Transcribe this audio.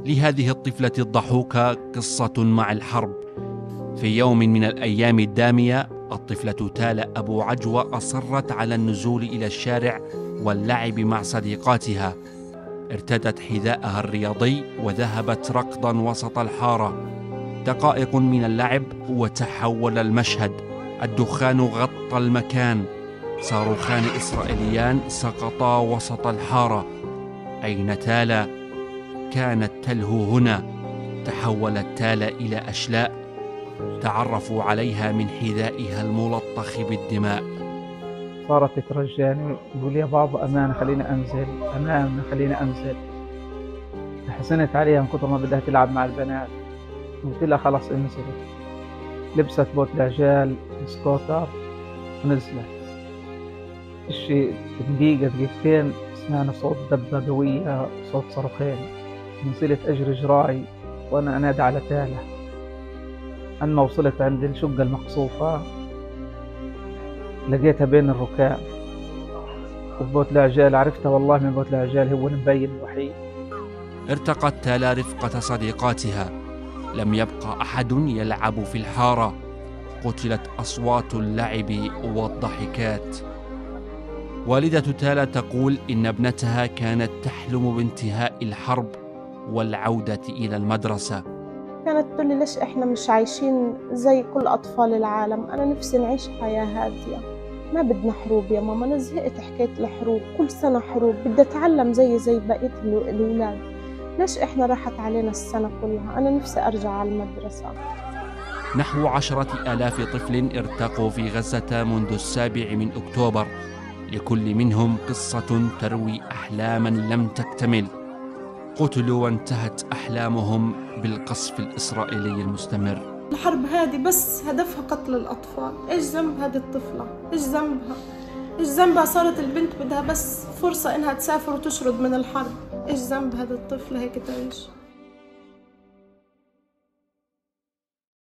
لهذه الطفلة الضحوكة قصة مع الحرب. في يوم من الأيام الدامية الطفلة تالا أبو عجوة أصرت على النزول إلى الشارع واللعب مع صديقاتها. ارتدت حذاءها الرياضي وذهبت ركضا وسط الحارة. دقائق من اللعب وتحول المشهد. الدخان غطى المكان. صاروخان إسرائيليان سقطا وسط الحارة. أين تالا؟ كانت تلهو هنا. تحولت تالا إلى أشلاء تعرفوا عليها من حذائها الملطخ بالدماء. صارت ترجاني يقول يا بابا أمانة خليني أنزل أمانة خليني أنزل. حزنت عليها من كثر ما بدها تلعب مع البنات. قلت لها خلاص انزلي. لبست بوت العجال سكوتر ونزلت. شي دقيقة دقيقتين سمعنا صوت دبة قوية صوت صاروخين. نزلت أجري جراي وأنا أنادي على تالة. أما وصلت عند الشقة المقصوفة لقيتها بين الركاب. وبوت العجال عرفتها والله من بوت العجال هو المبين الوحيد. ارتقت تالا رفقة صديقاتها. لم يبقى أحد يلعب في الحارة. قتلت أصوات اللعب والضحكات. والدة تالا تقول إن ابنتها كانت تحلم بانتهاء الحرب. والعودة إلى المدرسة. كانت تقول لي ليش إحنا مش عايشين زي كل أطفال العالم؟ أنا نفسي نعيش حياة هادية. ما بدنا حروب يا ماما أنا زهقت حكايه الحروب. كل سنة حروب بدي أتعلم زي زي بقية الأولاد. ليش إحنا راحت علينا السنة كلها؟ أنا نفسي أرجع على المدرسة. نحو عشرة آلاف طفل ارتقوا في غزة منذ السابع من أكتوبر. لكل منهم قصة تروي أحلاما لم تكتمل. قتلوا وانتهت أحلامهم بالقصف الإسرائيلي المستمر. الحرب هذه بس هدفها قتل الأطفال. إيش ذنب هذه الطفلة؟ إيش ذنبها؟ إيش ذنبها؟ صارت البنت بدها بس فرصة إنها تسافر وتشرد من الحرب. إيش ذنب هذه الطفلة هيك تعيش؟